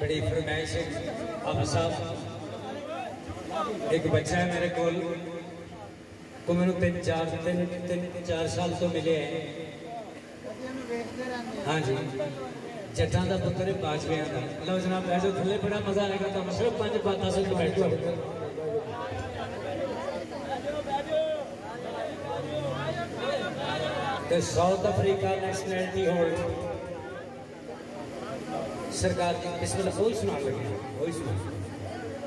बड़ी फरमाइश अब साहब एक बच्चा है मेरे को तो तीन, चार, तीन तीन, चार साल तो मिले हैं। हाँ जी। जटा का पुत्र बाजवे का लो जनाब, बैठो थले बड़ा मज़ा आएगा तो सिर्फ़ पाँच पाँच दस मिनट बैठो। साउथ अफ्रीका नेशनैलिटी होल्ड ਸਰਕਾਰ ਦੀ ਬਿਸਮਿਲ੍ਲਾ ਕੋਈ ਸੁਣਾ ਲੱਗੇ ਕੋਈ ਸੁਣਾ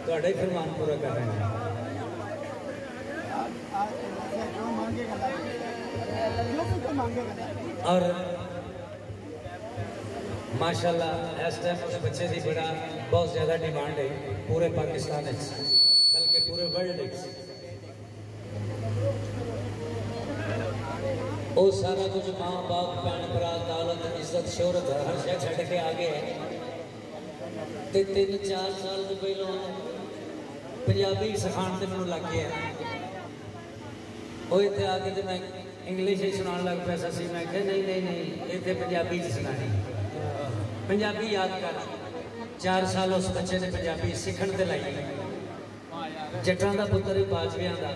ਤੁਹਾਡਾ ਹੀ ਫਰਮਾਨ ਪੂਰਾ ਕਰ ਰਹੇ ਹਾਂ और माशाल्लाह इस टाइम उस बच्चे की बड़ा बहुत ज़्यादा डिमांड है पूरे पाकिस्तान में बल्कि पूरे वर्ल्ड में ਉਹ ਸਾਰਾ ਕੁਝ ਮਾਂ ਬਾਪ ਭੈਣ ਭਰਾ ਦੌਲਤ ਇੱਜ਼ਤ ਸ਼ੋਹਰਤ ਹਰ ਸ਼ੈ ਛੱਡ ਕੇ ਆ ਗਏ ਤੇ ਤਿੰਨ ਚਾਰ ਸਾਲ ਤੋਂ ਪਹਿਲਾਂ ਪੰਜਾਬੀ ਸਿਖਾਉਣ ਤੇ ਮੈਨੂੰ ਲੱਗ ਗਿਆ। ਉਹ ਇੱਥੇ ਆ ਕੇ ਤੇ ਮੈਂ ਇੰਗਲਿਸ਼ ਹੀ ਸੁਣਾਉਣ ਲੱਗ ਪਿਆ ਸੀ ਮੈਂ ਕਿਹਾ, ਨਹੀਂ ਨਹੀਂ ਨਹੀਂ, ਇੱਥੇ ਪੰਜਾਬੀ ਚ ਸੁਣਾਣੀ ਪੰਜਾਬੀ ਯਾਦ ਕਰ। 4 ਸਾਲ ਉਸ ਬੱਚੇ ਨੇ ਪੰਜਾਬੀ ਸਿੱਖਣ ਤੇ ਲਾਈ। ਜੱਟਾਂ ਦਾ ਪੁੱਤਰ ਹੀ ਬਾਜਵਿਆਂ ਦਾ।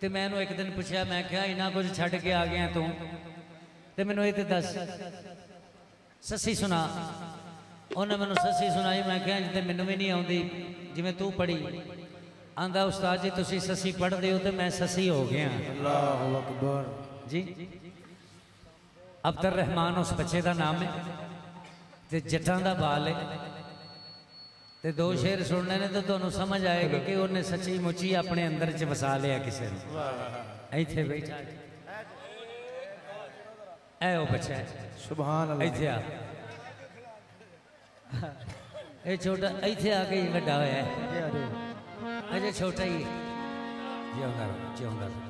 ਤੇ ਮੈਂ ਇਹਨੂੰ ਇੱਕ ਦਿਨ ਪੁੱਛਿਆ, ਮੈਂ ਕਿਹਾ, ਇੰਨਾ ਕੁਝ ਛੱਡ ਕੇ ਆ ਗਿਆ ਤੂੰ? ਤੇ ਮੈਨੂੰ ਇਹ ਤੇ ਦੱਸ। ਸੱਸੀ, ਸੁਣਾ। ਉਹਨੇ ਮੈਨੂੰ ਸੱਸੀ ਸੁਣਾਈ ਮੈਂ ਕਿਹਾ ਜਿੱਤੇ ਮੈਨੂੰ ਵੀ ਨਹੀਂ ਆਉਂਦੀ ਜਿਵੇਂ ਤੂੰ ਪੜੀ ਆਂਦਾ ਉਸਤਾਦ ਜੀ ਤੁਸੀਂ ਸੱਸੀ ਪੜ੍ਹਦੇ ਹੋ ਤੇ ਮੈਂ ਸੱਸੀ ਹੋ ਗਿਆ। ਅੱਲਾਹੁ ਅਕਬਰ। ਜੀ? ਅਬਦਰ ਰਹਿਮਾਨ ਉਸ ਬੱਚੇ ਦਾ ਨਾਮ ਹੈ ਤੇ ਜੱਟਾਂ ਦਾ ਬਾਲ ਹੈ। ਤੇ ਦੋ ਸ਼ੇਰ ਸੁਣਨੇ ਨੇ ਤਾਂ ਤੁਹਾਨੂੰ ਸਮਝ ਆਏਗਾ ਕਿ ਉਹਨੇ ਸੱਚੀ ਮੁੱਚੀ ਆਪਣੇ ਅੰਦਰ ਚ ਵਸਾ ਲਿਆ ਕਿਸੇ ਨੂੰ। ਇੱਥੇ ਬੈਠਾ। ਐ ਉਹ ਬੱਚਾ ਸੁਭਾਨ ਅੱਲਾਹ। ਇੱਥੇ ਆ। ਇਹ ਛੋਟਾ ਇੱਥੇ ਆ ਕੇ ਹੀ ਵੱਡਾ ਹੋਇਆ ਹੈ ਅਜੇ ਛੋਟਾ ਹੀ ਹੈ ਜਿਉਂਦਾ ਰਹੋ ਜਿਉਂਦਾ ਰਹੋ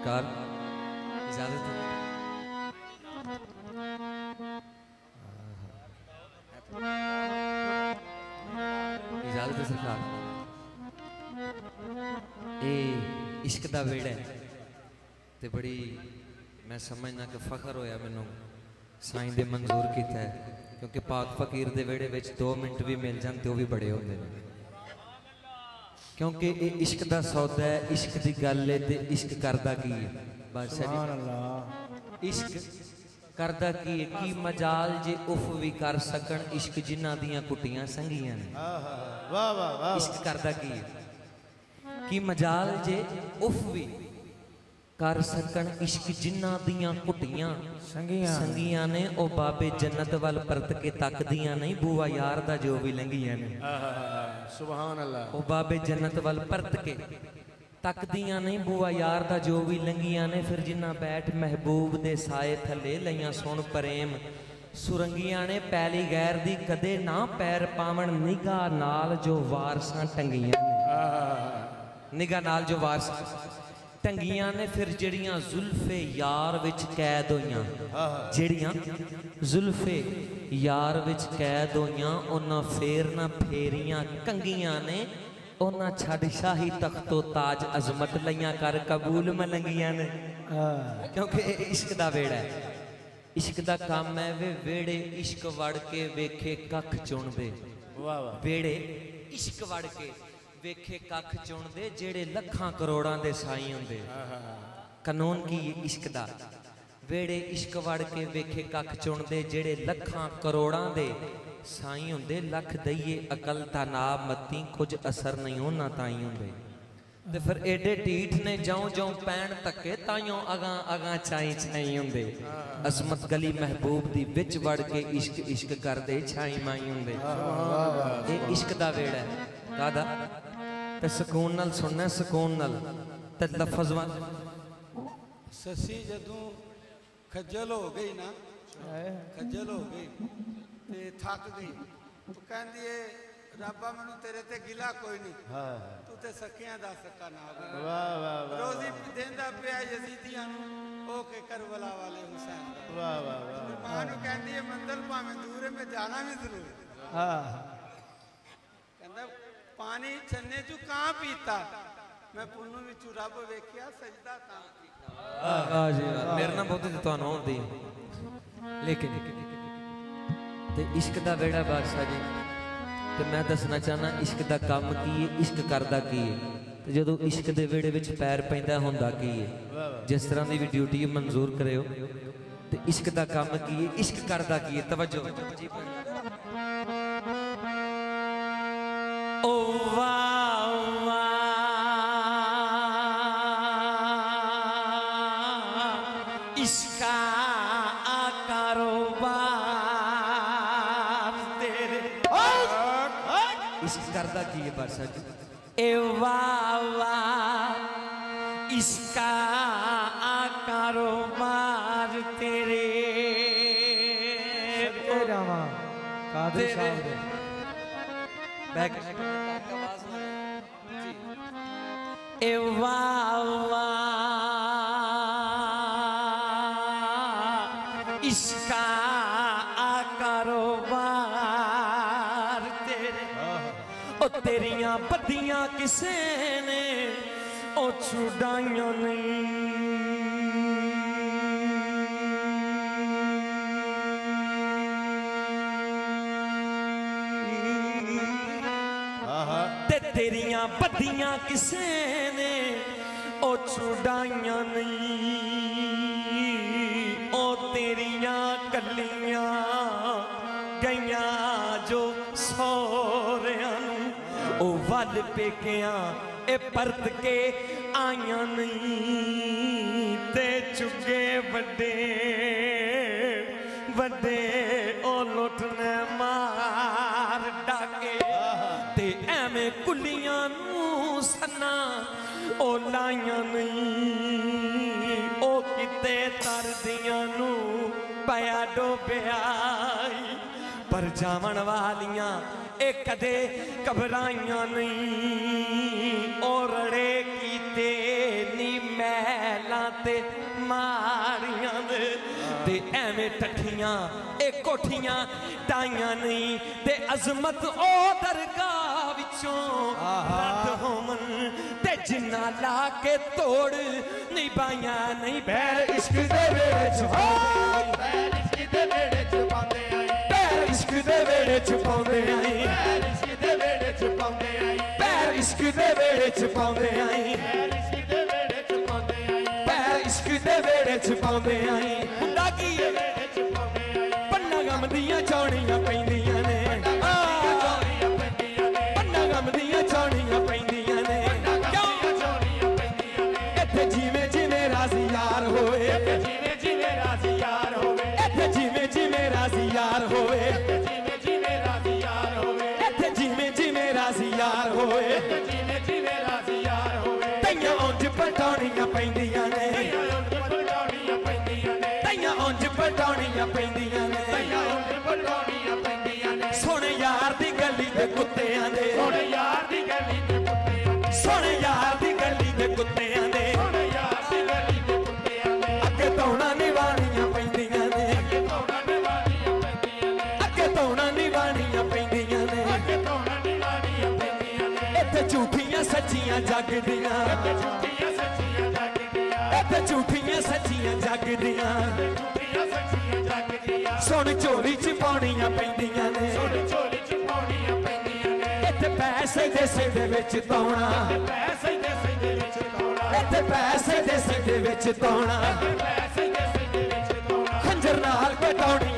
सरकार इजाजत है इजाजत है याद तो सरकार ये इश्क का वेड़ा है। तो बड़ी मैं समझना कि फखर होया मैनू। साईं ने मंजूर किया है। क्योंकि पाक फकीर के वेड़े में दो मिनट भी मिल जाए तो भी बड़े होंगे क्योंकि ये इश्क का सौदा है इश्क की गल है तो इश्क करता की है? बादशाह इश्क ਕਰਦਾ ਕੀ ਹੈ ਕੀ ਮਜਾਲ ਜੇ ਉਫ ਵੀ ਕਰ ਸਕਣ ਇਸ਼ਕ ਜਿਨ੍ਹਾਂ ਦੀਆਂ ਕੁੱਟੀਆਂ ਸੰਗੀਆਂ ਨੇ ਵਾਹ ਵਾਹ ਵਾਹ ਇਸ਼ਕ ਕਰਦਾ ਕੀ ਹੈ ਕੀ ਮਜਾਲ ਜੇ ਉਫ ਵੀ ਕਰ ਸਕਣ ਇਸ਼ਕ ਜਿਨ੍ਹਾਂ ਦੀਆਂ ਕੁੱਟੀਆਂ ਸੰਗੀਆਂ ਸੰਗੀਆਂ ਨੇ ਉਹ ਬਾਬੇ ਜੰਨਤ ਵੱਲ ਪਰਤ ਕੇ ਤੱਕਦੀਆਂ ਨਹੀਂ ਬੂਆ ਯਾਰ ਦਾ ਜੋ ਵੀ ਲੰਗੀਆਂ ਨੇ ਸੁਭਾਨ ਅੱਲਾਹ ਉਹ ਬਾਬੇ ਜੰਨਤ ਵੱਲ ਪਰਤ ਕੇ ਤੱਕਦੀਆਂ ਨਹੀਂ ਬੂਆ ਯਾਰ ਦਾ ਜੋ ਵੀ ਲੰਗੀਆਂ ਨੇ ਫਿਰ ਜਿੰਨਾ ਬੈਠ ਮਹਿਬੂਬ ਦੇ ਸਾਏ ਥੱਲੇ ਲਈਆਂ ਸੁਣ ਪ੍ਰੇਮ। ਸੁਰੰਗੀਆਂ ਨੇ ਪੈਲੀ ਗੈਰ ਦੀ ਕਦੇ ਨਾ ਪੈਰ ਪਾਵਣ ਨਿਗਾਹ ਨਾਲ ਜੋ ਵਾਰਸਾਂ ਟੰਗੀਆਂ ਨੇ। ਨਿਗਾਹ ਨਾਲ ਜੋ ਵਾਰਸਾਂ ਟੰਗੀਆਂ ਨੇ ਫਿਰ ਜਿਹੜੀਆਂ ਜ਼ੁਲਫੇ ਯਾਰ ਵਿੱਚ ਕੈਦ ਹੋਈਆਂ ਜਿਹੜੀਆਂ ਜ਼ੁਲਫੇ ਯਾਰ ਵਿੱਚ ਕੈਦ ਹੋਈਆਂ ਉਹਨਾਂ ਫੇਰ ਨਾ ਫੇਰੀਆਂ ਕੰਗੀਆਂ ਨੇ। ਉਹਨਾਂ ਛੱਡ ਸ਼ਾਹੀ ਤਖਤੋ ਤਾਜ ਅਜ਼ਮਤ ਲਈਆਂ ਕਰ ਕਬੂਲ ਮਲੰਗੀਆਂ ਨੇ। ਕਿਉਂਕਿ ਇਹ ਇਸ਼ਕ ਦਾ ਵੇੜਾ ਹੈ। ਇਸ਼ਕ ਦਾ ਕੰਮ ਹੈ ਵੇ ਵੇੜੇ ਇਸ਼ਕ ਵੜ ਕੇ ਵੇਖੇ ਕੱਖ ਚੁਣਦੇ। ਵਾਹ ਵਾਹ। ਵੇੜੇ ਇਸ਼ਕ ਵੜ ਕੇ ਵੇਖੇ ਕੱਖ ਚੁਣਦੇ ਜਿਹੜੇ ਲੱਖਾਂ ਕਰੋੜਾਂ ਦੇ ਸਾਈ ਹੁੰਦੇ। ਕਾਨੂੰਨ ਕੀ ਇਸ਼ਕ ਦਾ? ਵੇੜੇ ਇਸ਼ਕ ਵੜ ਕੇ ਵੇਖੇ ਕੱਖ ਚੁਣਦੇ ਜਿਹੜੇ ਲੱਖਾਂ ਕਰੋੜਾਂ ਦੇ ਸਾਈ ਹੁੰਦੇ ਲੱਖ ਦਈਏ ਅਕਲ ਦਾ ਨਾ ਮਤੀ ਕੁਝ ਅਸਰ ਨਹੀਂ ਉਹਨਾਂ ਤਾਈ ਹੁੰਦੇ ਤੇ ਫਿਰ ਏਡੇ ਢੀਠ ਨੇ ਜਿਉਂ ਜਿਉਂ ਪੈਣ ਤੱਕੇ ਤਾਈਓ ਅਗਾਂ ਅਗਾਂ ਚਾਈ ਚਾਈ ਹੁੰਦੇ ਅਜ਼ਮਤ ਗਲੀ ਮਹਿਬੂਬ ਦੀ ਵਿੱਚ ਵੜ ਕੇ ਇਸ਼ਕ ਇਸ਼ਕ ਕਰਦੇ ਛਾਈ ਮਾਈ ਹੁੰਦੇ ਇਹ ਇਸ਼ਕ ਦਾ ਵੇੜਾ ਹੈ ਕਾਦਾ ਤੇ ਸਕੂਨ ਨਾਲ ਸੁਣਨਾ ਸਕੂਨ ਨਾਲ ਤੇ ਲਫ਼ਜ਼ ਵਾ ਸੱਸੀ ਜਦੋਂ ਖੱਜਲ ਹੋ ਗਈ ਨਾ ਖੱਜਲ ਹੋ ਗਈ ਤੇ ਥੱਕ ਗਈ। ਤੂੰ ਕਹਿੰਦੀ ਏ ਰੱਬਾ ਮੈਨੂੰ ਤੇਰੇ ਤੇ ਗਿਲਾ ਕੋਈ ਨਹੀਂ। ਹਾਂ। ਤੂੰ ਤੇ ਸਕਿਆਂ ਦਾ ਸਕਾ ਨਾ ਵਾਹ ਵਾਹ ਵਾਹ ਰੋਜ਼ੀ ਦੇਂਦਾ ਪਿਆ ਯਜ਼ੀਦੀਆਂ ਨੂੰ ਉਹ ਕੇ ਕਰਬਲਾ ਵਾਲੇ ਹੁਸੈਨ ਵਾਹ ਵਾਹ ਵਾਹ ਮਾਂ ਨੂੰ ਕਹਿੰਦੀ ਏ ਮੰਜ਼ਲ ਭਾਵੇਂ ਦੂਰ ਹੈ ਮੈਂ ਜਾਣਾ ਵੀ ਜ਼ਰੂਰ। ਹੈ। ਹਾਂ ਕਹਿੰਦਾ ਪਾਣੀ ਛੰਨੇ ਚੋਂ ਕਾਂ ਪੀਤਾ? ਮੈਂ ਪੁੰਨੂ ਵਿੱਚੋਂ ਰੱਬ ਵੇਖਿਆ ਸਜਦਾ ਤਾਂ ਕੀਤਾ ਆ ਜੀ। ਮੇਰੇ ਨਾਲ ਬਹੁਤੀ ਤੁਹਾਨੂੰ ਆਉਂਦੀ। ਲੇਕਿਨ ਤੇ ਇਸ਼ਕ ਦਾ ਵੇੜਾ ਬਾਦਸ਼ਾਹ ਜੀ। ਤੇ ਮੈਂ ਦੱਸਣਾ ਚਾਹਨਾ ਇਸ਼ਕ ਦਾ ਕੰਮ ਕੀ ਹੈ ਇਸ਼ਕ ਕਰਦਾ ਕੀ ਹੈ ਤੇ ਜਦੋਂ ਇਸ਼ਕ ਦੇ ਵੇੜੇ ਵਿੱਚ ਪੈਰ ਪੈਂਦਾ ਹੁੰਦਾ ਕੀ ਹੈ ਜਿਸ ਤਰ੍ਹਾਂ ਦੀ ਵੀ ਡਿਊਟੀ ਹੈ ਮਨਜ਼ੂਰ ਕਰਿਓ। ਤੇ ਇਸ਼ਕ ਦਾ ਕੰਮ ਕੀ ਹੈ ਇਸ਼ਕ ਕਰਦਾ ਕੀ ਹੈ ਤਵੱਜੋ। ਓ ਵਾਹ! ਇਸ਼ਕ ਕਰਦਾ ਕੀ ਹੈ ਬਾਦਸ਼ਾਹ ਜੀ ਏ ਵਾਹ ਵਾਹ ਇਸ਼ਕਾ ਕਾਰੋਬਾਰ ਤੇਰੇ ਤੇ ਰਾਵਾਂ ਕਾਦਰ ਸਾਹਿਬ ਦੇ ਬੈਕ ਏ ਵਾਹ ਕਿਸੇ ਨੇ ਉਹ ਛੁਡਾਈਆਂ ਨਹੀਂ ਆਹਾ ਤੇ ਤੇਰੀਆਂ ਬੱਦੀਆਂ ਕਿਸੇ ਨੇ ਉਹ ਉਹ ਵੱਲ ਪੇਕਿਆਂ ਇਹ ਪਰਤ ਕੇ ਆਈਆਂ ਨਹੀਂ ਤੇ ਚੁੱਗੇ ਵੱਡੇ ਵੱਡੇ ਉਹ ਲੁੱਟਨੇ ਮਾਰ ਡਾਕੇ ਤੇ ਐਵੇਂ ਕੁੱਲੀਆਂ ਨੂੰ ਸੰਨਾ ਉਹ ਲਾਈਆਂ ਨਹੀਂ ਉਹ ਕਿਤੇ ਤਰਦੀਆਂ ਜਾਵਣ ਵਾਲੀਆਂ ਇਹ ਕਦੇ ਘਬਰਾਈਆਂ ਨਹੀਂ। ਉਹ ਰੜੇ ਕੀਤੇ ਨੀ ਮਹਿਲਾਂ ਤੇ ਮਾਰੀਆਂ ਦੇ ਤੇ ਐਵੇਂ ਟੱਠੀਆਂ ਇਹ ਕੋਠੀਆਂ ਟਾਈਆਂ ਨਹੀਂ। ਤੇ ਅਜ਼ਮਤ ਉਹ ਦਰਗਾਹ ਵਿੱਚੋਂ ਰੱਦ ਹੋਵਨ ਤੇ ਜਿੰਨਾ ਲਾ ਕੇ ਤੋੜ ਨਹੀਂ ਪਾਈਆਂ ਨਹੀਂ ਪੈਰ ਇਸ਼ਕ ਦੇ ਵੇੜੇ ਚ। ਪੈਰ ਇਸ਼ਕ ਦੇ ਵੇੜੇ ਦੇ ਵੇੜੇ ਚ ਪਾਉਂਦੇ ਆਈ। ਪੈਰ ਇਸ਼ਕ ਦੇ ਵੇੜੇ ਚ ਪਾਉਂਦੇ ਆਈ। ਪੈਰ ਇਸ਼ਕ ਦੇ ਵੇੜੇ ਚ ਪਾਉਂਦੇ ਆਈ। ਪੈਰ ਇਸ਼ਕ ਦੇ ਵੇੜੇ ਚ ਪਾਉਂਦੇ ਆਈ ਹੁੰਦਾ ਕੀ ਏ ਪੰਨਾ ਗਮ ਦੀਆਂ ਚੌਣੀਆਂ ਪੈਂਦੀਆਂ। ਪਟਾਉਣੀਆਂ ਪੈਂਦੀਆਂ ਨੇ। ਤਈਆਂ ਉਂਝ ਪਟਾਉਣੀਆਂ ਪੈਂਦੀਆਂ ਨੇ। ਸੋਹਣੇ ਯਾਰ ਦੀ ਗਲੀ ਦੇ ਕੁੱਤਿਆਂ ਦੇ। ਸੋਹਣੇ ਯਾਰ ਦੀ ਗਲੀ ਦੇ ਕੁੱਤਿਆਂ ਦੇ। ਸੋਹਣੇ ਯਾਰ ਦੀ ਗਲੀ ਦੇ ਕੁੱਤਿਆਂ ਦੇ। ਸੋਹਣੇ ਯਾਰ ਦੀ ਗਲੀ ਦੇ ਕੁੱਤਿਆਂ ਦੇ। ਅੱਗੇ ਧੌਣਾ ਨਿਵਾਣੀਆਂ ਪੈਂਦੀਆਂ ਨੇ। ਅੱਗੇ ਧੌਣਾ ਨਿਵਾਣੀਆਂ ਪੈਂਦੀਆਂ ਨੇ। ਅੱਗੇ ਧੌਣਾ ਨਿਵਾਣੀਆਂ ਪੈਂਦੀਆਂ ਨੇ। ਅੱਗੇ ਧੌਣਾ ਨਿਵਾਣੀਆਂ ਪੈਂਦੀਆਂ ਨੇ। ਇੱਥੇ ਝੂਠੀਆਂ ਸੱਚੀਆਂ ਜਗਦੀਆਂ। ਇੱਥੇ ਝੂਠੀਆਂ ਸੱਚੀਆਂ ਜਗਦੀਆਂ। ਇੱਥੇ ਝੂਠੀਆਂ ਸੱਚੀਆਂ ਜਗਦੀਆਂ। ਝੂਠੀਆਂ ਸੱਚੀਆਂ ਜਗਦੀਆਂ ਸੁਣ ਝੋਲੀ ਚ ਪਾਉਣੀਆਂ ਪੈਂਦੀਆਂ ਨੇ। ਸੁਣ ਝੋਲੀ ਚ ਪਾਉਣੀਆਂ ਪੈਂਦੀਆਂ ਨੇ ਇੱਥੇ ਪੈਸੇ ਦੇ ਸਿਰ ਦੇ ਵਿੱਚ ਤਾਉਣਾ। ਪੈਸੇ ਦੇ ਸਿਰ ਦੇ ਵਿੱਚ ਤਾਉਣਾ ਇੱਥੇ ਪੈਸੇ ਦੇ ਸਿਰ ਦੇ ਵਿੱਚ ਤਾਉਣਾ। ਪੈਸੇ ਦੇ ਸਿਰ ਦੇ ਵਿੱਚ ਤਾਉਣਾ ਖੰਜਰ ਨਾਲ ਕਟਾਉਣੀਆਂ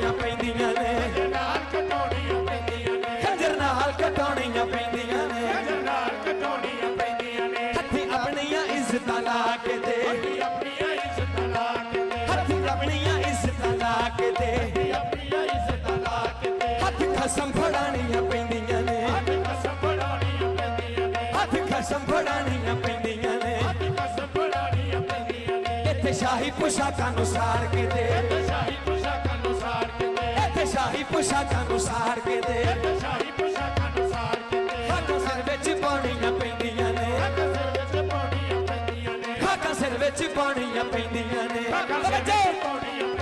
ਫੜਾਣੀਆਂ ਪੈਂਦੀਆਂ ਨੇ। ਪੈਂਦੀਆਂ ਇੱਥੇ ਸ਼ਾਹੀ ਪੁਸ਼ਾਕਾਂ ਨੂੰ ਸਾੜ ਕੇ ਦੇ। ਇੱਥੇ ਸ਼ਾਹੀ ਪੁਸ਼ਾਕਾਂ ਨੂੰ ਸਾੜ ਕੇ ਦੇ। ਇੱਥੇ ਸ਼ਾਹੀ ਪੁਸ਼ਾਕਾਂ ਨੂੰ ਸਾੜ ਕੇ ਦੇ ਇੱਥੇ ਸ਼ਾਹੀ ਪੁਸ਼ਾਕਾਂ ਨੂੰ ਸਾੜ ਕੇ ਦੇ ਹੱਥ ਸਿਰ ਵਿੱਚ ਪਾਉਣੀਆਂ ਪੈਂਦੀਆਂ ਨੇ। ਹੱਥ ਸਿਰ ਵਿੱਚ ਪਾਉਣੀਆਂ ਪੈਂਦੀਆਂ ਨੇ। ਹੱਥ ਸਿਰ ਵਿੱਚ ਪਾਉਣੀਆਂ ਪੈਂਦੀਆਂ ਨੇ। ਬੱਚੇ ਪਾਉਣੀਆਂ ਪੈਂਦੀਆਂ ਨੇ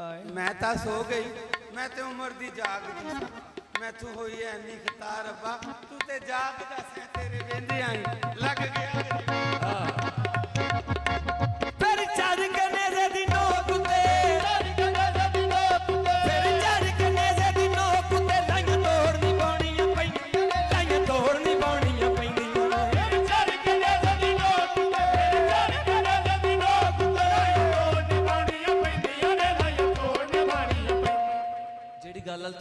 ਮੈਂ ਤਾਂ ਸੋ ਗਈ। ਮੈਂ ਤੇ ਉਮਰ ਦੀ ਜਾਗ ਗਈ ਮੈਥੋਂ ਹੋਈ ਐ ਇੰਨੀ ਖਤਾਰ ਰੱਬਾ ਤੂੰ ਤੇ ਜਾਗ ਦੱਸ ਤੇਰੇ ਵੇਂਦੇ ਆਈ ਲੱਗ ਗਿਆ।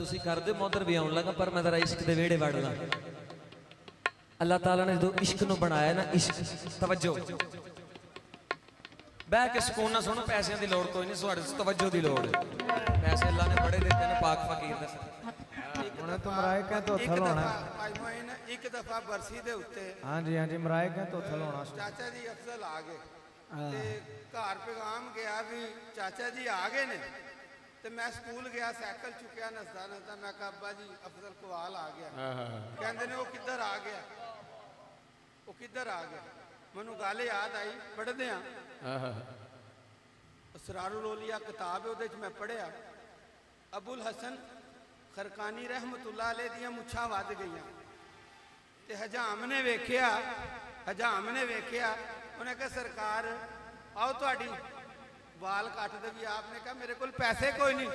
ਤੁਸੀਂ ਕਰਦੇ ਹੋ ਮੈਂ ਉਧਰ ਵੀ ਆਉਣ ਲੱਗਾ ਪਰ ਮੈਂ ਜ਼ਰਾ ਇਸ਼ਕ ਦੇ ਵਿਹੜੇ ਵੜਦਾ ਅੱਲਾਹ ਤਾਲਾ ਨੇ ਜਦੋਂ ਇਸ਼ਕ ਨੂੰ ਬਣਾਇਆ ਨਾ ਇਸ਼ਕ ਤਵੱਜੋ ਬਹਿ ਕੇ ਸਕੂਨ ਨਾਲ ਸੁਣੋ ਪੈਸਿਆਂ ਦੀ ਲੋੜ ਕੋਈ ਨਹੀਂ ਤੁਹਾਡੇ ਤਵੱਜੋ ਦੀ ਲੋੜ ਹੈ ਪੈਸੇ ਅੱਲਾਹ ਨੇ ਬੜੇ ਦਿੱਤੇ ਨੇ ਪਾਕ ਫਕੀਰ ਦੇ ਹੁਣ ਤੂੰ ਮਰਾਏ ਕਹਿ ਤੋਂ ਇੱਕ ਹੱਥ ਲਾਉਣਾ ਦਫਾ ਭਾਈ ਮੋਇਨ ਇੱਕ ਦਫਾ ਬਰਸੀ ਦੇ ਉੱਤੇ ਹਾਂਜੀ ਹਾਂਜੀ ਮਰਾਏ ਕਹਿ ਤੋਂ ਹੱਥ ਲਾਉਣਾ ਚਾਚਾ ਜੀ ਅਫਜ਼ਲ ਆ ਗਏ ਤੇ ਘਰ ਪੈਗਾਮ ਗਿਆ ਵੀ ਚਾਚਾ ਜੀ ਆ ਗਏ ਨੇ ਤੇ ਮੈਂ ਸਕੂਲ ਗਿਆ ਸਾਈਕਲ ਚੁੱਕਿਆ ਨਸਦਾ ਨਸਦਾ ਮੈਂ ਕਿਹਾ ਅੱਬਾ ਜੀ ਅਫਜ਼ਲ ਕਵਾਲ ਆ ਗਿਆ ਕਹਿੰਦੇ ਨੇ ਉਹ ਕਿੱਧਰ ਆ ਗਿਆ ਉਹ ਕਿੱਧਰ ਆ ਗਿਆ ਮੈਨੂੰ ਗੱਲ ਯਾਦ ਆਈ ਪੜਦੇ ਆ ਸਰਾਰੁਲ ਔਲੀਆ ਕਿਤਾਬ ਹੈ ਉਹਦੇ ਚ ਮੈਂ ਪੜਿਆ ਅਬੂਲ ਹਸਨ ਖਰਕਾਨੀ ਰਹਿਮਤੁਲਲਾਹ ਅਲੈਹ ਦੀਆਂ ਮੁੱਛਾਂ ਵੱਧ ਗਈਆਂ ਤੇ ਹਜਾਮ ਨੇ ਵੇਖਿਆ ਹਜਾਮ ਨੇ ਵੇਖਿਆ ਉਹਨੇ ਕਿਹਾ ਸਰਕਾਰ ਆਓ ਤੁਹਾਡੀ ਵਾਲ ਕੱਟ ਦੇ ਵੀ ਆਪਨੇ ਕਿਹਾ ਮੇਰੇ ਕੋਲ ਪੈਸੇ ਕੋਈ ਨਹੀਂ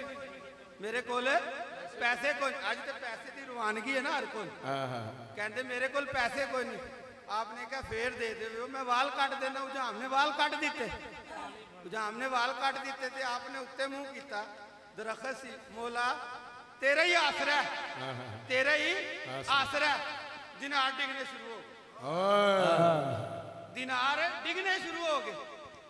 ਮੇਰੇ ਕੋਲ ਪੈਸੇ ਕੋਈ ਅੱਜ ਤੇ ਪੈਸੇ ਦੀ ਰਵਾਨਗੀ ਹੈ ਨਾ ਹਰ ਕੋਲ ਕਹਿੰਦੇ ਮੇਰੇ ਕੋਲ ਪੈਸੇ ਕੋਈ ਨਹੀਂ ਆਪਨੇ ਕਿਹਾ ਫੇਰ ਦੇ ਦੇਵੋ ਮੈਂ ਵਾਲ ਕੱਟ ਦੇਣਾ ਹਜਾਮ ਨੇ ਵਾਲ ਕੱਟ ਦਿੱਤੇ ਹਜਾਮ ਨੇ ਵਾਲ ਕੱਟ ਦਿੱਤੇ ਤੇ ਆਪਨੇ ਉੱਤੇ ਮੂੰਹ ਕੀਤਾ ਦਰਖਤ ਸੀ ਮੋਲਾ ਤੇਰਾ ਹੀ ਆਸਰਾ ਹੈ ਤੇਰਾ ਹੀ ਆਸਰਾ ਹੈ। ਦਿਨਾਰ ਡਿਗਨੇ ਸ਼ੁਰੂ ਹੋ ਗਏ। ਦਿਨਾਰ ਡਿਗਨੇ ਸ਼ੁਰੂ ਹੋ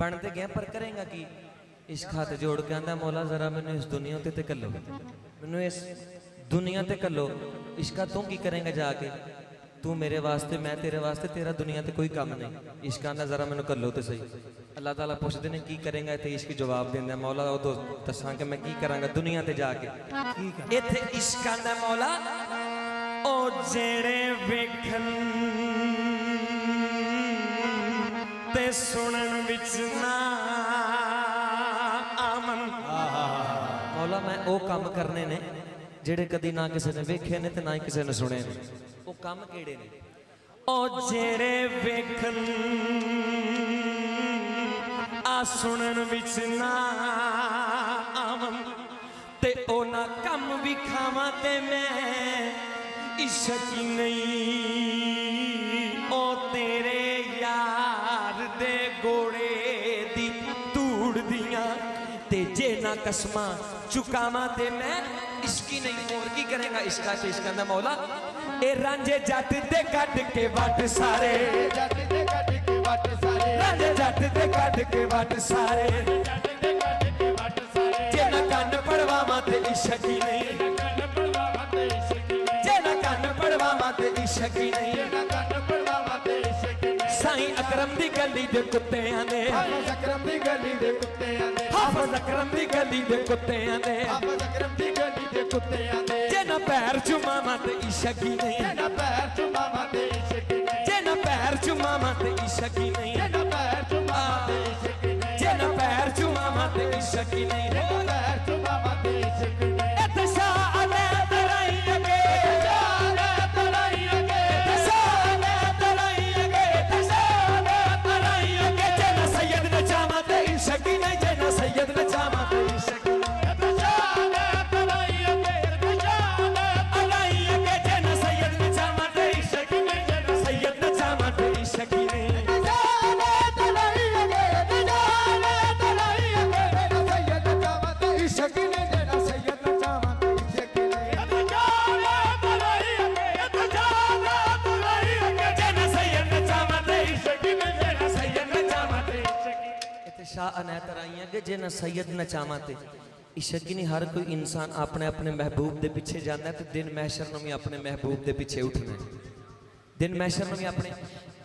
ਬਣ ਤੇ ਗਿਆ ਪਰ ਕਰੇਗਾ ਕੀ ਇਸ਼ਕ ਹੱਥ ਜੋੜ ਕੇ ਆਂਦਾ ਮੌਲਾ ਜ਼ਰਾ ਮੈਨੂੰ ਇਸ ਦੁਨੀਆ ਤੇ ਤੇ ਕੱਲੋ ਮੈਨੂੰ ਇਸ ਦੁਨੀਆ ਤੇ ਕੱਲੋ ਇਸ਼ਕਾ ਤੂੰ ਕੀ ਕਰੇਗਾ ਜਾ ਕੇ ਤੂੰ ਮੇਰੇ ਵਾਸਤੇ ਮੈਂ ਤੇਰੇ ਵਾਸਤੇ ਤੇਰਾ ਦੁਨੀਆ ਤੇ ਕੋਈ ਕੰਮ ਨਹੀਂ ਇਸ਼ਕਾਂ ਦਾ ਜ਼ਰਾ ਮੈਨੂੰ ਕੱਲੋ ਤੇ ਸਹੀ ਅੱਲਾਹ ਤਾਲਾ ਪੁੱਛਦੇ ਨੇ ਕੀ ਕਰੇਗਾ ਤੇ ਇਸ਼ਕ ਜਵਾਬ ਦਿੰਦਾ ਮੌਲਾ ਉਹ ਤੋਂ ਦੱਸਾਂ ਕਿ ਮੈਂ ਕੀ ਕਰਾਂਗਾ ਦੁਨੀਆ ਤੇ ਜਾ ਕੇ ਇੱਥੇ ਇਸ਼ਕਾਂ ਦਾ ਮੌਲਾ ਉਹ ਜਿਹੜੇ ਵੇਖਣ ਤੇ ਸੁਣਨ ਵਿੱਚ ਨਾ ਆਮਨ। ਮੌਲਾ ਮੈਂ ਉਹ ਕੰਮ ਕਰਨੇ ਨੇ ਜਿਹੜੇ ਕਦੀ ਨਾ ਕਿਸੇ ਨੇ ਵੇਖੇ ਨੇ ਤੇ ਨਾ ਹੀ ਕਿਸੇ ਨੇ ਸੁਣੇ ਨੇ। ਉਹ ਕੰਮ ਕਿਹੜੇ ਨੇ? ਉਹ ਜਿਹੜੇ ਵੇਖਣ ਆ ਸੁਣਨ ਵਿੱਚ ਨਾ ਆਵਨ ਤੇ ਉਹਨਾਂ ਕੰਮ ਵੀ ਖਾਵਾਂ ਤੇ ਮੈਂ ਇਸ਼ਕ ਨਹੀਂ। ਤੇ ਕਸਮਾਂ ਚੁਕਾਵਾਂ ਤੇ ਮੈਂ ਇਸ਼ਕੀ ਨਹੀਂ, ਹੋਰ ਕੀ ਕਰੇਗਾ ਇਸ਼ਕਾ ਤੇ? ਇਸ਼ਕਾਂ ਦਾ ਮੌਲਾ, ਇਹ ਰਾਂਝੇ ਜੱਟ ਦੇ ਕੱਢ ਕੇ ਵੱਟ ਸਾਰੇ। ਜੱਟ ਦੇ ਕੱਢ ਕੇ ਵੱਟ ਸਾਰੇ ਰਾਂਝੇ ਜੱਟ ਦੇ ਕੱਢ ਕੇ ਵੱਟ ਸਾਰੇ। ਜੇ ਨਾ ਕੰਨ ਪੜਵਾਵਾਂ ਤੇ ਇਸ਼ਕ ਨਹੀਂ। ਜੇ ਨਾ ਕੰਨ ਪੜਵਾਵਾਂ ਤੇ ਇਸ਼ਕ ਨਹੀਂ। ਸਾਈਂ ਅਕਰਮ ਦੀ ਗਲੀ ਦੇ ਕੁੱਤਿਆਂ ਦੇ ਹਾਫਿਜ਼ ਅਕਰਮ ਦੀ ਗਲੀ ਦੇ ਕੁੱਤਿਆਂ ਦੇ। ਹਾਫਿਜ਼ ਅਕਰਮ ਦੀ ਗਲੀ ਦੇ ਕੁੱਤਿਆਂ ਦੇ। ਹਾਫਿਜ਼ ਅਕਰਮ ਦੀ ਗਲੀ ਦੇ ਕੁੱਤਿਆਂ ਦੇ। ਜੇ ਨਾ ਪੈਰ ਚੁਮਾਵਾਂ ਤੇ ਇਸ਼ਕ ਨਹੀਂ। ਨਾ ਪੈਰ ਚੁਮਾਵਾ ਤੇ ਇਸ਼ਕ ਨੇ ਜੇ ਨਾ ਪੈਰ ਚੁਮਾਵਾਂ ਤੇ ਇਸ਼ਕ ਨਹੀਂ। ਨਾ ਪੈਰ ਚੁਮਾਵਾ ਤੇ ਇਸ਼ਕ ਨੇ ਜੇ ਨਾ ਪੈਰ ਚੁਮਾਵਾਂ ਤੇ ਇਸ਼ਕ ਨਹੀਂ। ਨਾ ਪੈਰ ਸੈਯਦ ਚਾਵਾ ਤੇ ਜੇ ਨਾ ਸੈਯਦ ਤੇ। ਇਸ਼ਕ ਹੀ ਨਹੀਂ, ਹਰ ਕੋਈ ਇਨਸਾਨ ਆਪਣੇ ਆਪਣੇ ਮਹਿਬੂਬ ਦੇ ਪਿੱਛੇ ਜਾਂਦਾ ਹੈ ਤੇ ਦਿਨ ਮਹਿਸ਼ਰ ਨੂੰ ਵੀ ਆਪਣੇ ਮਹਿਬੂਬ ਦੇ ਪਿੱਛੇ ਉੱਠਣਾ ਦਿਨ ਮਹਿਸ਼ਰ ਨੂੰ ਵੀ ਆਪਣੇ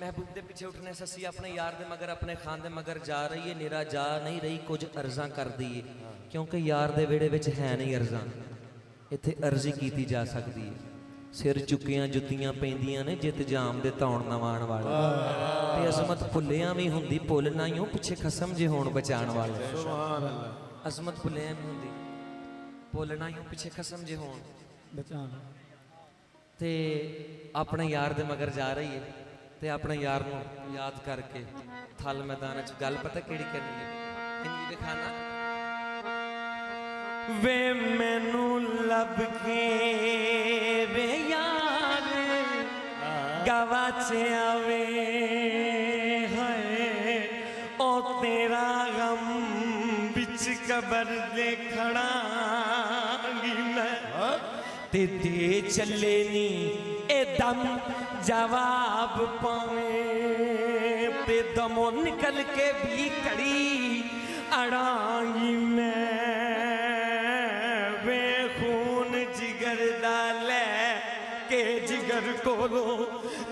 ਮਹਿਬੂਬ ਦੇ ਪਿੱਛੇ ਉੱਠਣਾ ਸੱਸੀ ਆਪਣੇ ਯਾਰ ਦੇ ਮਗਰ, ਆਪਣੇ ਖਾਨ ਦੇ ਮਗਰ ਜਾ ਰਹੀ ਹੈ ਨਿਰਾ ਜਾ ਨਹੀਂ ਰਹੀ, ਕੁਝ ਅਰਜ਼ਾਂ ਕਰਦੀ ਹੈ ਕਿਉਂਕਿ ਯਾਰ ਦੇ ਵਿਹੜੇ ਵਿੱਚ ਹੈ ਨਹੀਂ ਅਰਜ਼ਾਂ। ਇੱਥੇ ਅਰਜ਼ੀ ਕੀਤੀ ਜਾ ਸਕਦੀ ਹੈ ਸਿਰ ਚੁੱਕੀਆਂ ਜੁੱਤੀਆਂ ਪੈਂਦੀਆਂ ਨੇ ਜਿੱਤ ਜਾਮ ਦੇ ਧੌਣ ਨਵਾਣ ਵਾਲੇ। ਤੇ ਅਜ਼ਮਤ ਭੁੱਲਿਆਂ ਵੀ ਹੁੰਦੀ ਭੁੱਲ ਨਾਈਓ ਪਿੱਛੇ ਖਸਮ ਜੇ ਹੋਣ ਬਚਾਉਣ ਵਾਲੇ। ਸੁਭਾਨ ਅੱਲਾਹ ਅਜ਼ਮਤ ਭੁੱਲਿਆਂ ਵੀ ਹੁੰਦੀ ਭੁੱਲ ਨਾਈਓ ਪਿੱਛੇ ਖਸਮ ਜੇ ਹੋਣ। ਬਚਾਣ। ਤੇ ਆਪਣੇ ਯਾਰ ਦੇ ਮਗਰ ਜਾ ਰਹੀ ਹੈ ਤੇ ਆਪਣੇ ਯਾਰ ਨੂੰ ਯਾਦ ਕਰਕੇ ਥਲ ਮੈਦਾਨ 'ਚ ਗੱਲ ਪਤਾ ਕਿਹੜੀ ਕਰਨੀ ਹੈ ਕਿੰਨੀ ਦਿਖਾਣਾ। वे मैनू लब के वे यार। गवाचे आवे है। ओ तेरा गम बिच कबर दे खड़ा ते दे चले नी, ए दम जवाब पावे। ते दमों निकल के भी कड़ी अड़ांगी मैं। ਕੋਲੋਂ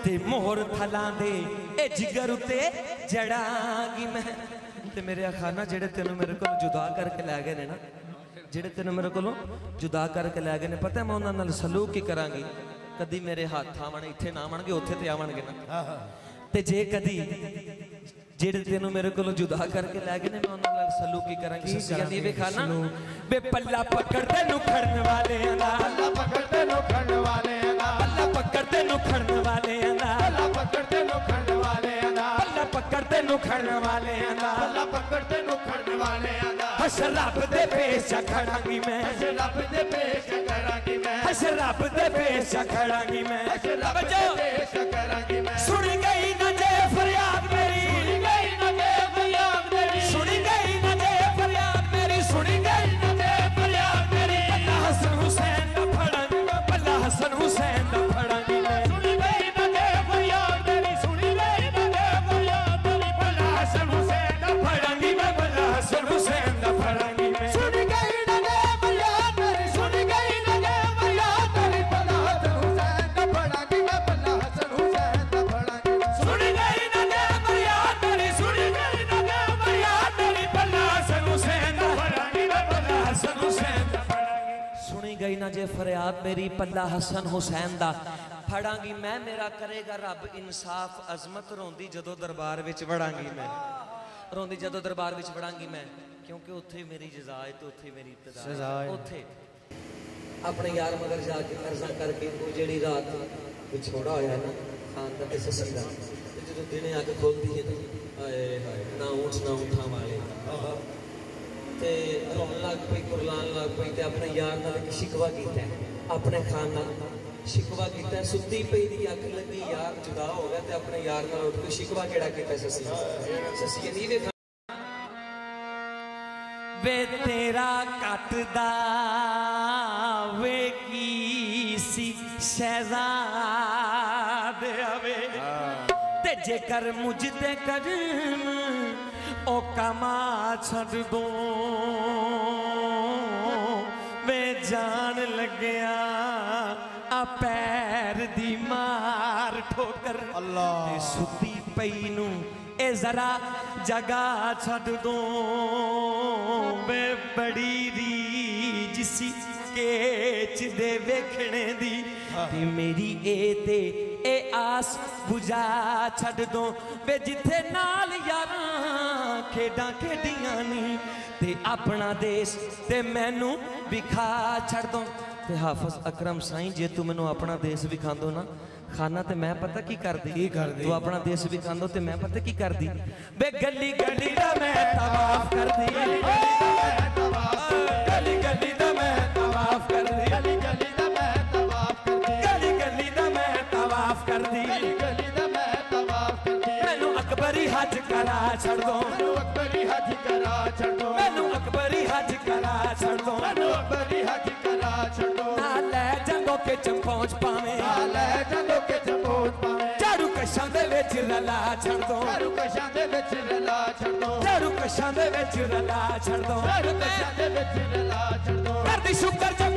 ਤੇ ਮੋਹਰ ਥਲਾਂ ਦੇ ਇਹ ਜਿਗਰ ਉਤੇ ਜੜਾਂਗੀ ਮੈਂ। ਤੇ ਮੇਰੇ ਆਖਾਨਾ ਜਿਹੜੇ ਤੈਨੂੰ ਮੇਰੇ ਕੋਲ ਜੁਦਾ ਕਰਕੇ ਲੈ ਗਏ ਨੇ ਨਾ ਜਿਹੜੇ ਤੈਨੂੰ ਮੇਰੇ ਕੋਲੋਂ ਜੁਦਾ ਕਰਕੇ ਲੈ ਗਏ ਨੇ ਪਤਾ ਮੈਂ ਉਹਨਾਂ ਨਾਲ ਸਲੂਕ ਕੀ ਕਰਾਂਗੀ। ਕਦੀ ਮੇਰੇ ਹੱਥ ਆਵਣ ਇੱਥੇ ਨਾ ਆਵਣਗੇ ਉੱਥੇ ਤੇ ਆਵਣਗੇ ਨਾ। ਤੇ ਜੇ ਕਦੀ ਜਿਹੜੇ ਤੈਨੂੰ ਮੇਰੇ ਕੋਲੋਂ ਜੁਦਾ ਕਰਕੇ ਲੈ ਗਏ ਨੇ ਮੈਂ ਉਹਨਾਂ ਨਾਲ ਸਲੂਕ ਕੀ ਕਰਾਂਗੀ ਦੀ ਵੇਖਾਣਾ ਬੇ ਪੱਲਾ ਪਕੜ ਤੈਨੂੰ ਖੜਨ ਵਾਲਿਆਂ ਦਾ। ਅੱਲਾ ਪਕੜ ਤੈਨੂੰ ਖੜਨ ਵਾਲਿਆਂ ਪੱਲਾ ਤੈਨੂੰ ਖੜਨ ਵਾਲਿਆਂ ਦਾ। ਅੱਲਾ ਪਕੜ ਤੈਨੂੰ ਖੜਨ ਵਾਲਿਆਂ ਦਾ। ਪੱਲਾ ਪਕੜ ਤੈਨੂੰ ਖੜਨ ਵਾਲਿਆਂ ਦਾ। ਅੱਲਾ ਪਕੜ ਤੈਨੂੰ ਖੜਨ ਵਾਲਿਆਂ ਦਾ। ਹਸ਼ ਰੱਬ ਦੇ ਪੇਸ਼ ਖੜਾਂਗੀ ਮੈਂ। ਅਸ ਰੱਬ ਦੇ ਪੇਸ਼ ਕਰਾਂਗੀ ਮੈਂ। ਹਸ਼ ਰੱਬ ਦੇ ਪੇਸ਼ ਖੜਾਂਗੀ ਮੈਂ। ਅਸ ਰੱਬ ਦੇ ਪੇਸ਼ ਕਰਾਂਗੀ ਮੈਂ। ਸੁਣ ਗਈ भी पल्ला हसन हुसैन दा। फड़ांगी मैं मेरा करेगा रब इंसाफ। अजमत रोंदी जदों दरबार विच वड़ांगी मैं। रोंदी जदों दरबार विच वड़ांगी मैं। क्योंकि उत्थे मेरी जजा तो उत्थे मेरी इब्तिदा उत्थे। अपने यार मगर जाके कर्जा करके वो जी रात छोड़ा होया ना खानदान से ससी का जो दिने आके खोलती है ना ऊँच ना ऊँठा वाले तो रोन लग पी कुरलान लग पी तो अपने यार का शिकवा किया ਪਈ ਕੁਰਲਾਨ ਲੱਗ ਪਈ ਤੇ ਆਪਣੇ ਯਾਰ ਨਾਲ ਇੱਕ ਸ਼ਿਕਵਾ ਕੀਤਾ ਹੈ। ਆਪਣੇ ਖਾਨ ਨਾਲ ਸ਼ਿਕਵਾ ਕੀਤਾ ਹੈ। ਸੁੱਤੀ ਪਈ ਦੀ ਅੱਖ ਲੱਗੀ ਯਾਰ ਜੁਦਾ ਹੋ ਗਿਆ ਤੇ ਆਪਣੇ ਯਾਰ ਨਾਲ ਉੱਠ ਕੇ ਸ਼ਿਕਵਾ ਕਿਹੜਾ ਕੀਤਾ ਸੱਸੀ ਸੱਸੀ ਨਹੀਂ ਵੇਖ ਵੇ ਤੇਰਾ ਕੱਟਦਾ ਵੇ ਕੀ ਸੀ ਸ਼ਹਿਜ਼ਾਦ ਆਵੇ ਤੇ ਜੇਕਰ ਮੁਝ ਤੇ ਕਰਮ ਉਹ ਕਮਾ ਛੱਡ ਦੋ ਵੇ ਜਾਣ ਲੱਗਿਆ ਆ ਪੈਰ ਦੀ ਮਾਰ ਠੋਕਰ ਅੱਲਾ ਤੇ ਸੁੱਤੀ ਪਈ ਨੂੰ ਇਹ ਜ਼ਰਾ ਜਗਾ ਛੱਡ ਦੋ ਬੇ ਬੜੀ ਦੀ ਜਿਸੀ ਕੇਚ ਦੇ ਵੇਖਣੇ ਦੀ ਤੇ ਮੇਰੀ ਇਹ ਤੇ ਇਹ ਆਸ 부ਜਾ ਛੱਡ ਦੋ ਵੇ ਜਿੱਥੇ ਨਾਲ ਯਾਰਾਂ ਖੇਡਾਂ ਖੇਡੀਆਂ ਨਹੀਂ ਤੇ ਆਪਣਾ ਦੇਸ਼ ਤੇ ਮੈਨੂੰ ਵਿਖਾ ਛੱਡ ਦੋ। ਤੇ ਹਾਫਜ਼ ਅਕਰਮ ਸਾਈਂ ਜੇ ਤੂੰ ਮੈਨੂੰ ਆਪਣਾ ਦੇਸ਼ ਵਿਖਾਉਂਦੋ ਨਾ ਖਾਨਾ ਤੇ ਮੈਂ ਪਤਾ ਕੀ ਕਰਦੀ? ਕੀ ਕਰਦੀ? ਤੂੰ ਆਪਣਾ ਦੇਸ਼ ਵਿਖਾਉਂਦੋ ਤੇ ਮੈਂ ਪਤਾ ਕੀ ਕਰਦੀ? ਬੇ ਗਲੀ ਗਲੀ ਦਾ ਮੈਂ ਤਵਾਫ ਕਰਦੀ। ਗਲੀ ਗਲੀ ਦਾ ਮੈਂ ਤਵਾਫ ਕਰਦੀ। ਗਲੀ ਗਲੀ ਦਾ ਮੈਂ ਤਵਾਫ ਕਰਦੀ। ਗਲੀ ਗਲੀ ਦਾ ਮੈਂ ਤਵਾਫ ਕਰਦੀ। ਗਲੀ ਦਾ ਮੈਂ ਤਵਾਫ ਕਰਦੀ। ਮੈਨੂੰ ਅਕਬਰੀ ਹੱਜ ਕਰਾ ਛੱਡ ਦੋ। ਮੈਨੂੰ ਅਕਬਰੀ ਹੱਜ ਕਰਾ ਛੱਡੋ ਮੈਨੂੰ पहुँच पावे। झाड़ू कशा दे विच रला छड़ दो। झाड़ू कशा दे विच रला छड़ दो। झाड़ू कशा दे विच रला छड़ दो झाड़ू कशा दे विच रला छड़ दो कर दी शुक्र जग